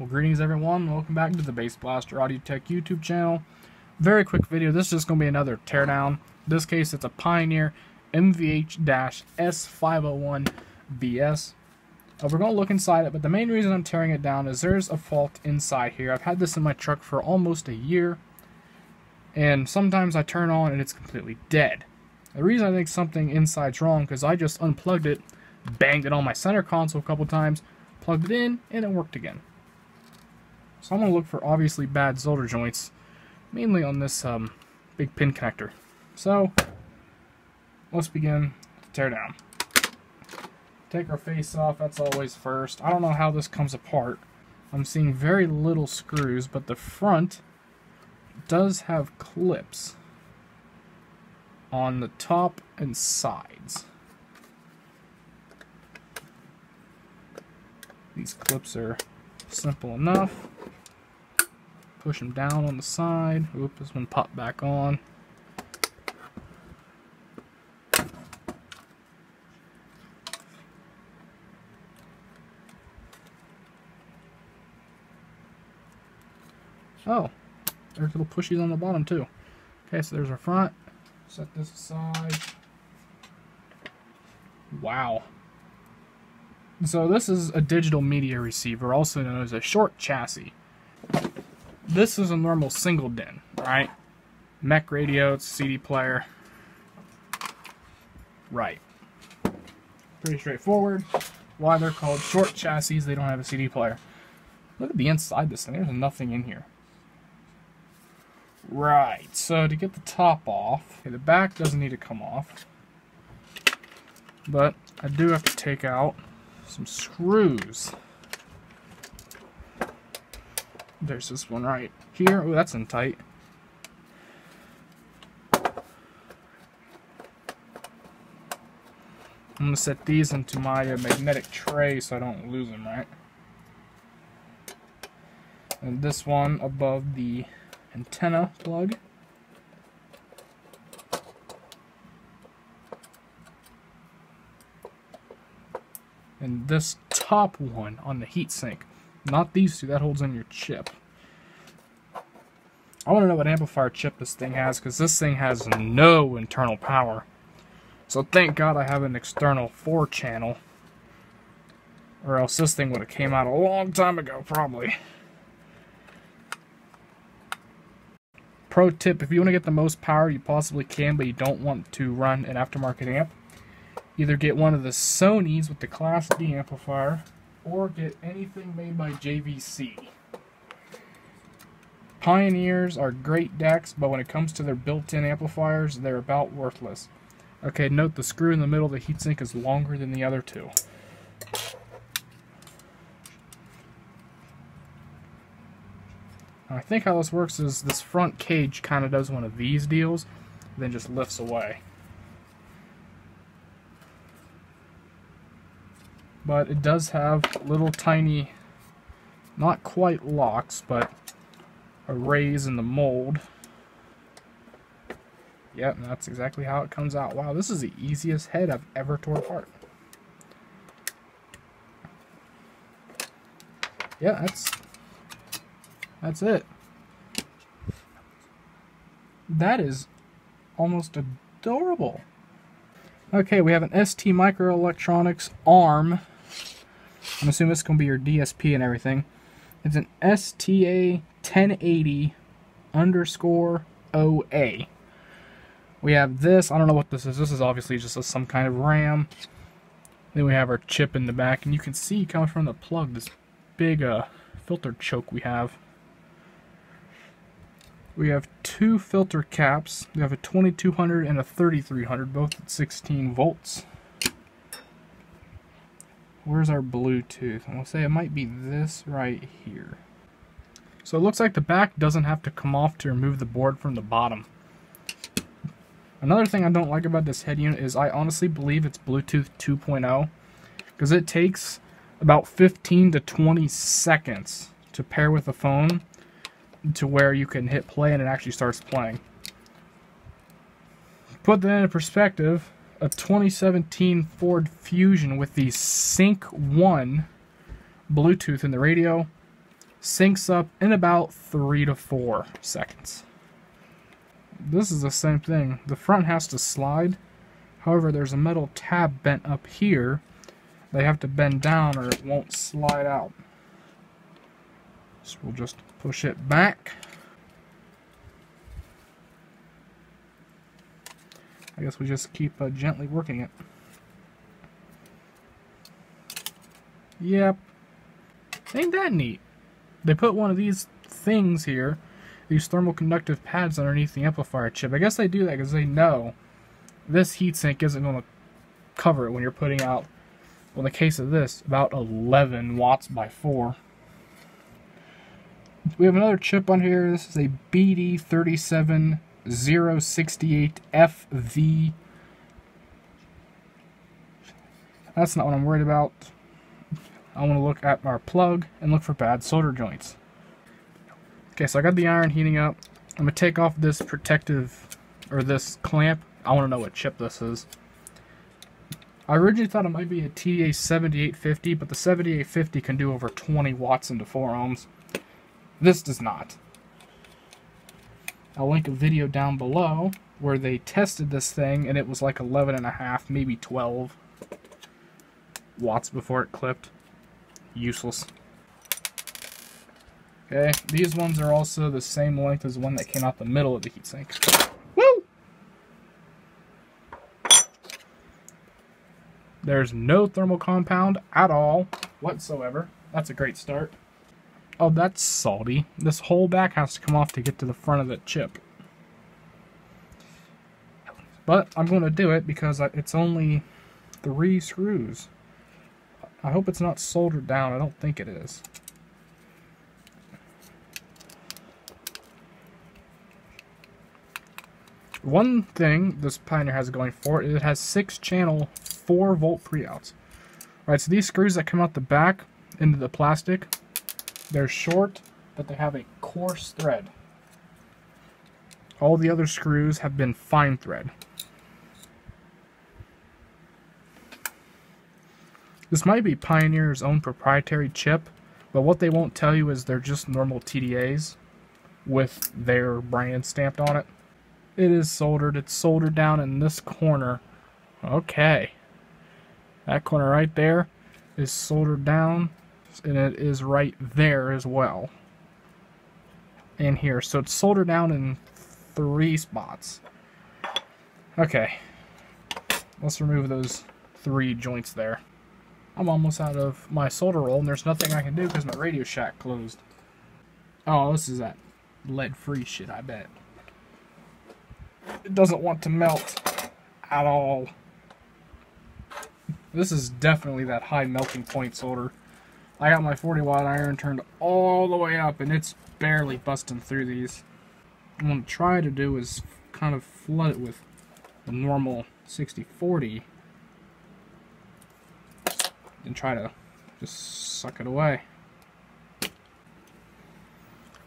Well, greetings everyone. Welcome back to the Bass Blaster Audio Tech YouTube channel. Very quick video. This is just going to be another teardown. In this case, it's a Pioneer MVH-S501BS. Uh, we're going to look inside it, but the main reason I'm tearing it down is there's a fault inside here. I've had this in my truck for almost a year, and sometimes I turn on and it's completely dead. The reason I think something inside's wrong because I just unplugged it, banged it on my center console a couple times, plugged it in, and it worked again. So I'm going to look for obviously bad solder joints, mainly on this um, big pin connector. So, let's begin to tear down. Take our face off, that's always first. I don't know how this comes apart. I'm seeing very little screws, but the front does have clips on the top and sides. These clips are simple enough. Push them down on the side. Oop, this one popped back on. Oh, there's little pushies on the bottom too. Okay, so there's our front. Set this aside. Wow. So this is a digital media receiver, also known as a short chassis. This is a normal single DIN, right? Mech radio, it's CD player. Right. Pretty straightforward. Why they're called short chassis, they don't have a CD player. Look at the inside this thing, there's nothing in here. Right, so to get the top off, okay, the back doesn't need to come off. But I do have to take out some screws. There's this one right here. Oh, that's in tight. I'm going to set these into my uh, magnetic tray so I don't lose them, right? And this one above the antenna plug. And this top one on the heatsink. Not these two, that holds in your chip. I want to know what amplifier chip this thing has, because this thing has no internal power. So thank God I have an external 4 channel. Or else this thing would have came out a long time ago, probably. Pro tip, if you want to get the most power you possibly can, but you don't want to run an aftermarket amp, either get one of the Sony's with the Class D amplifier, or get anything made by JVC. Pioneers are great decks, but when it comes to their built-in amplifiers, they're about worthless. Okay, note the screw in the middle of the heatsink is longer than the other two. I think how this works is this front cage kind of does one of these deals, then just lifts away. But it does have little tiny, not quite locks, but arrays in the mold. Yep, that's exactly how it comes out. Wow, this is the easiest head I've ever tore apart. Yeah, that's that's it. That is almost adorable. Okay, we have an ST Microelectronics ARM I'm assuming it's going to be your DSP and everything. It's an STA 1080 underscore OA. We have this. I don't know what this is. This is obviously just a, some kind of RAM. Then we have our chip in the back, and you can see coming from the plug this big uh, filter choke we have. We have two filter caps. We have a 2200 and a 3300, both at 16 volts. Where's our Bluetooth? Going to say it might be this right here. So it looks like the back doesn't have to come off to remove the board from the bottom. Another thing I don't like about this head unit is I honestly believe it's Bluetooth 2.0 because it takes about 15 to 20 seconds to pair with a phone to where you can hit play and it actually starts playing. Put that in perspective, a 2017 Ford Fusion with the Sync 1 Bluetooth in the radio syncs up in about three to four seconds. This is the same thing. The front has to slide. However, there's a metal tab bent up here. They have to bend down or it won't slide out. So we'll just push it back. I guess we just keep uh, gently working it. Yep. Ain't that neat? They put one of these things here, these thermal conductive pads underneath the amplifier chip. I guess they do that because they know this heatsink isn't going to cover it when you're putting out, well, in the case of this, about 11 watts by 4. We have another chip on here. This is a BD37068FV. That's not what I'm worried about. I want to look at our plug and look for bad solder joints. Okay, so I got the iron heating up. I'm going to take off this protective, or this clamp. I want to know what chip this is. I originally thought it might be a TDA 7850, but the 7850 can do over 20 watts into 4 ohms. This does not. I'll link a video down below where they tested this thing and it was like 11 and a half, maybe 12 watts before it clipped useless. Okay, these ones are also the same length as the one that came out the middle of the heatsink. Woo! There's no thermal compound at all whatsoever. That's a great start. Oh, that's salty. This whole back has to come off to get to the front of the chip. But I'm going to do it because it's only three screws. I hope it's not soldered down. I don't think it is. One thing this Pioneer has going for it, it has six channel 4 volt pre-outs. Right, so these screws that come out the back into the plastic, they're short, but they have a coarse thread. All the other screws have been fine thread. This might be Pioneer's own proprietary chip, but what they won't tell you is they're just normal TDAs with their brand stamped on it. It is soldered. It's soldered down in this corner. Okay. That corner right there is soldered down, and it is right there as well. In here. So it's soldered down in three spots. Okay. Let's remove those three joints there. I'm almost out of my solder roll, and there's nothing I can do because my Radio Shack closed. Oh, this is that lead-free shit, I bet. It doesn't want to melt at all. This is definitely that high melting point solder. I got my 40 watt iron turned all the way up, and it's barely busting through these. What I'm going to try to do is kind of flood it with the normal 60-40 and try to just suck it away.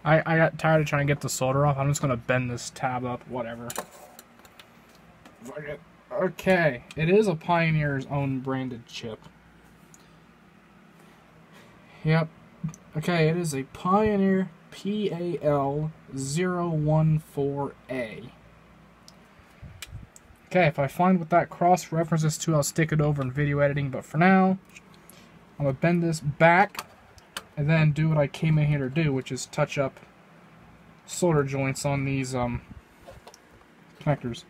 I, I got tired of trying to get the solder off. I'm just going to bend this tab up, whatever. Okay, it is a Pioneer's own branded chip. Yep. Okay, it is a Pioneer PAL014A. Okay, if I find what that cross references to, I'll stick it over in video editing, but for now, I'm going to bend this back and then do what I came in here to do, which is touch up solder joints on these um, connectors.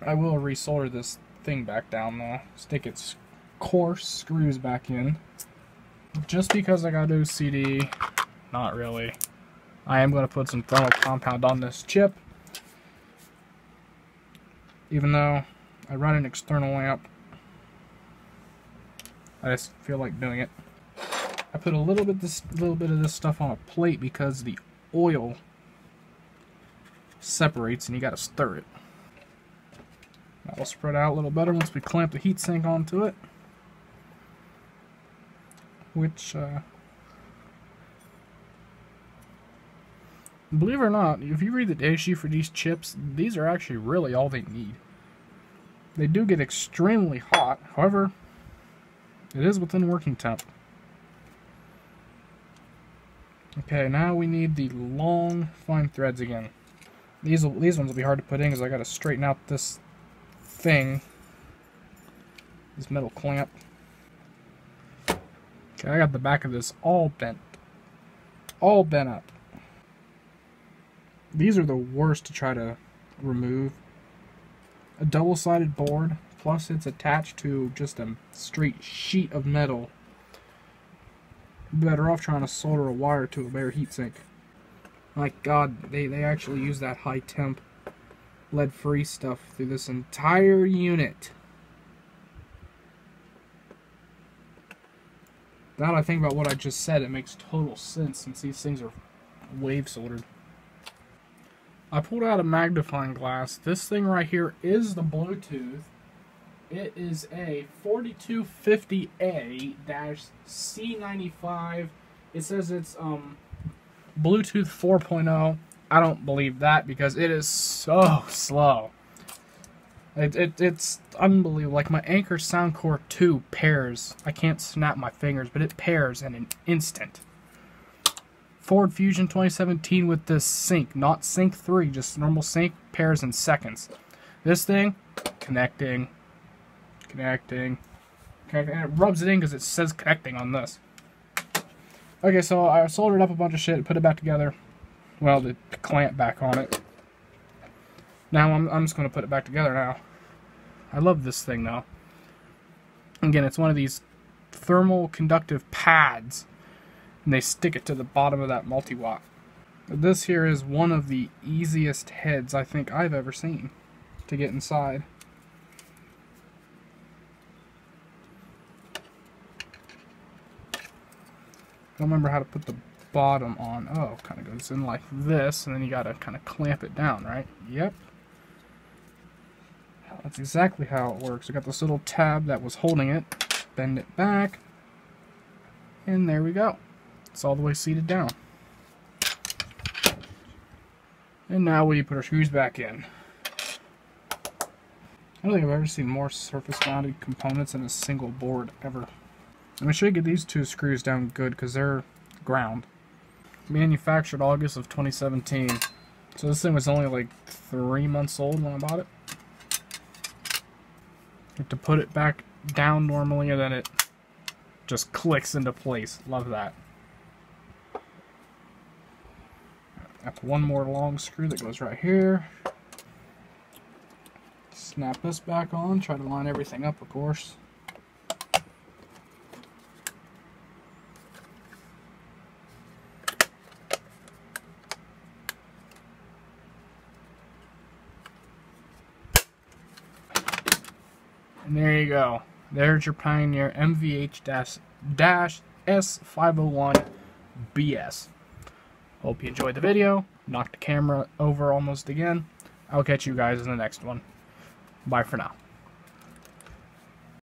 I will resolder this thing back down though. Stick its coarse screws back in. Just because I got OCD, not really. I am going to put some thermal compound on this chip. Even though I run an external lamp I just feel like doing it. I put a little bit this little bit of this stuff on a plate because the oil separates and you gotta stir it. That'll spread out a little better once we clamp the heatsink onto it. Which, uh, believe it or not, if you read the data sheet for these chips, these are actually really all they need. They do get extremely hot, however, it is within working temp. Okay, now we need the long, fine threads again. These these ones will be hard to put in because I got to straighten out this thing, this metal clamp. Okay, I got the back of this all bent, all bent up. These are the worst to try to remove. A double-sided board, plus it's attached to just a straight sheet of metal. Better off trying to solder a wire to a bare heatsink. My god, they, they actually use that high temp lead free stuff through this entire unit. Now that I think about what I just said, it makes total sense since these things are wave soldered. I pulled out a magnifying glass. This thing right here is the Bluetooth. It is a 4250A-C95. It says it's um Bluetooth 4.0. I don't believe that because it is so slow. It, it, it's unbelievable. Like my Anker Soundcore 2 pairs. I can't snap my fingers, but it pairs in an instant. Ford Fusion 2017 with this sync, not sync 3, just normal sync, pairs in seconds. This thing, connecting, connecting, connecting, and it rubs it in because it says connecting on this. Okay, so I soldered up a bunch of shit, put it back together. Well, the clamp back on it. Now I'm, I'm just going to put it back together now. I love this thing though. Again, it's one of these thermal conductive pads. And they stick it to the bottom of that multi-watt. This here is one of the easiest heads I think I've ever seen to get inside. don't remember how to put the bottom on. Oh, kind of goes in like this, and then you got to kind of clamp it down, right? Yep. That's exactly how it works. I got this little tab that was holding it. Bend it back. And there we go. It's all the way seated down. And now we put our screws back in. I don't think I've ever seen more surface-mounted components in a single board ever. I'm going to get these two screws down good because they're ground. Manufactured August of 2017. So this thing was only like three months old when I bought it. Have to put it back down normally and then it just clicks into place. Love that. Got one more long screw that goes right here. Snap this back on, try to line everything up of course. And there you go. There's your Pioneer MVH-S501BS. Hope you enjoyed the video. Knocked the camera over almost again. I'll catch you guys in the next one. Bye for now.